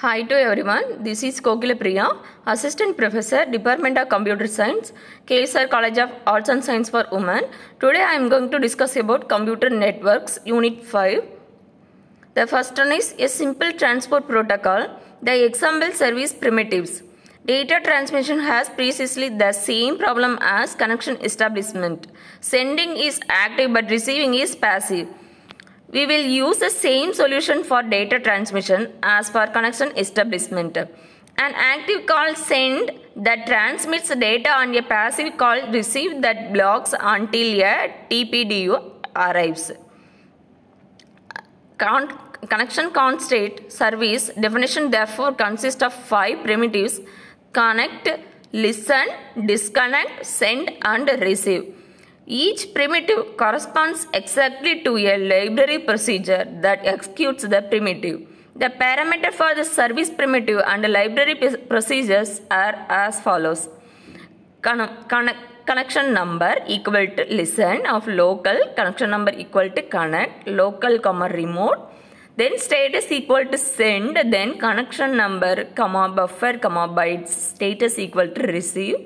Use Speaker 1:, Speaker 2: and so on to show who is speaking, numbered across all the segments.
Speaker 1: Hi to everyone. This is Gokilapriya, Assistant Professor, Department of Computer Science, KSR College of Arts and Science for Women. Today I am going to discuss about computer networks, Unit 5. The first one is a simple transport protocol. The example service primitives. Data transmission has precisely the same problem as connection establishment. Sending is active but receiving is passive. We will use the same solution for data transmission as for connection establishment. An active call send that transmits data and a passive call receive that blocks until a TPDU arrives. Con- connection constant service definition therefore consists of five primitives connect, listen, disconnect, send and receive. Each primitive corresponds exactly to a library procedure that executes the primitive. The parameter for the service primitive and library procedures are as follows. Con- con- connection number equal to listen of local, connection number equal to connect, local comma remote, then status equal to send, then connection number comma buffer comma bytes, status equal to receive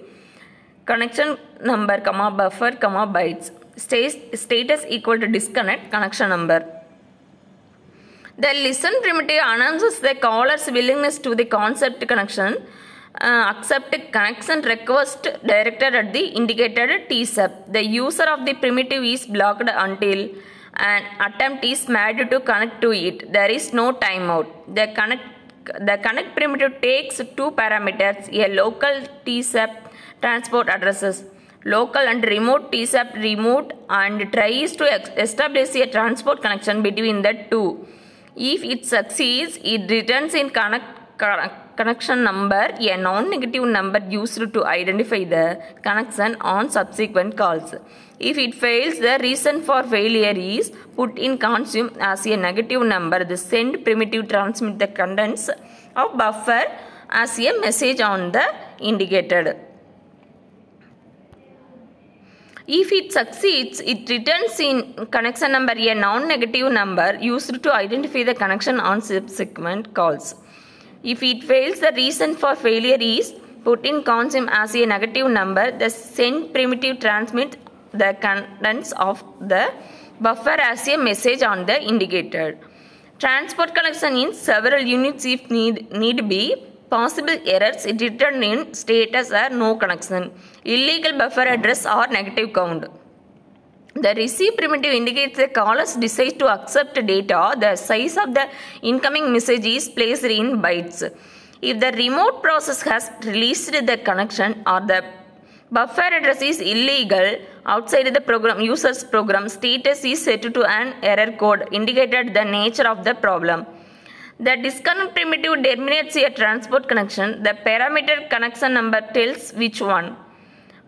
Speaker 1: connection number comma buffer comma bytes. State, status equal to disconnect connection number. The listen primitive announces the caller's willingness to the concept connection uh, accept connection request directed at the indicated TSAP the user of the primitive is blocked until an attempt is made to connect to it. There is no timeout. The connect the connect primitive takes two parameters a local TSAP transport addresses. Local and remote TSAP remote and tries to establish a transport connection between the two. If it succeeds it returns in connect, connection number a non-negative number used to identify the connection on subsequent calls. If it fails the reason for failure is put in consume as a negative number. The send primitive transmit the contents of buffer as a message on the indicated if it succeeds, it returns in connection number a non-negative number used to identify the connection on subsequent calls. If it fails, the reason for failure is put in consume as a negative number. The send primitive transmits the contents of the buffer as a message on the indicator. Transport connection in several units if need, need be possible errors written in status are no connection, illegal buffer address or negative count. The receive primitive indicates the callers decide to accept data. The size of the incoming message is placed in bytes. If the remote process has released the connection or the buffer address is illegal outside the program user's program, status is set to an error code indicated the nature of the problem. The disconnect primitive terminates a transport connection. The parameter connection number tells which one.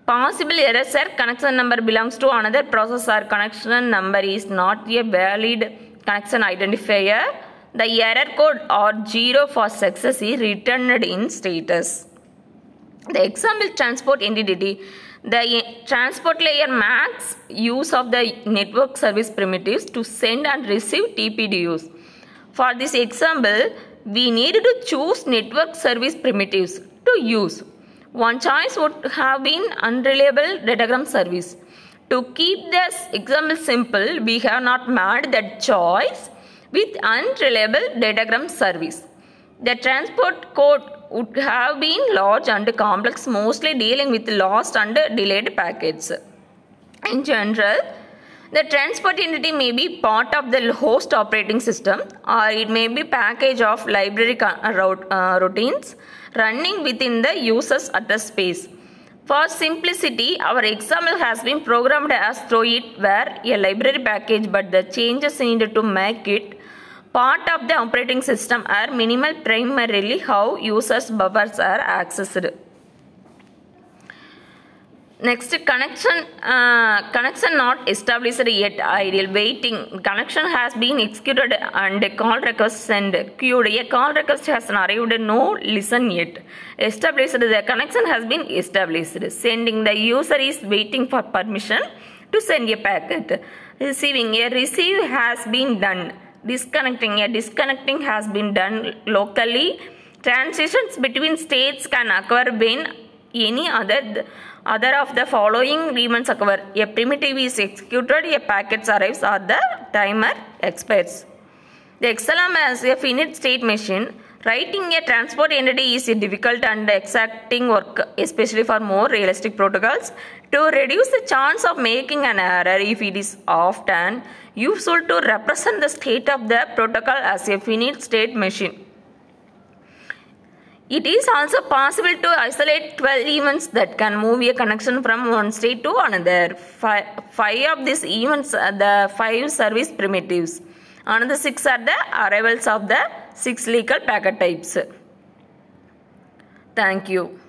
Speaker 1: Possible errors are connection number belongs to another process or connection number is not a valid connection identifier. The error code or 0 for success is returned in status. The example transport entity. The transport layer max use of the network service primitives to send and receive TPDUs. For this example, we need to choose network service primitives to use. One choice would have been unreliable datagram service. To keep this example simple, we have not made that choice with unreliable datagram service. The transport code would have been large and complex, mostly dealing with lost and delayed packets. In general, the transport entity may be part of the host operating system or it may be package of library uh, routines running within the user's address space. For simplicity, our example has been programmed as though it were a library package but the changes needed to make it part of the operating system are minimal primarily how users buffers are accessed. Next connection uh, connection not established yet ideal waiting. Connection has been executed and a call request sent. Queued. A call request has arrived. No listen yet. Established. The connection has been established. Sending. The user is waiting for permission to send a packet. Receiving. A receive has been done. Disconnecting. A disconnecting has been done locally. Transitions between states can occur when any other other of the following events occur. A primitive is executed, a packet arrives, or the timer expires. The XLM as a finite state machine. Writing a transport entity is a difficult and exacting work, especially for more realistic protocols. To reduce the chance of making an error, if it is often useful to represent the state of the protocol as a finite state machine. It is also possible to isolate 12 events that can move a connection from one state to another. Five, five of these events are the five service primitives. Another six are the arrivals of the six legal packet types. Thank you.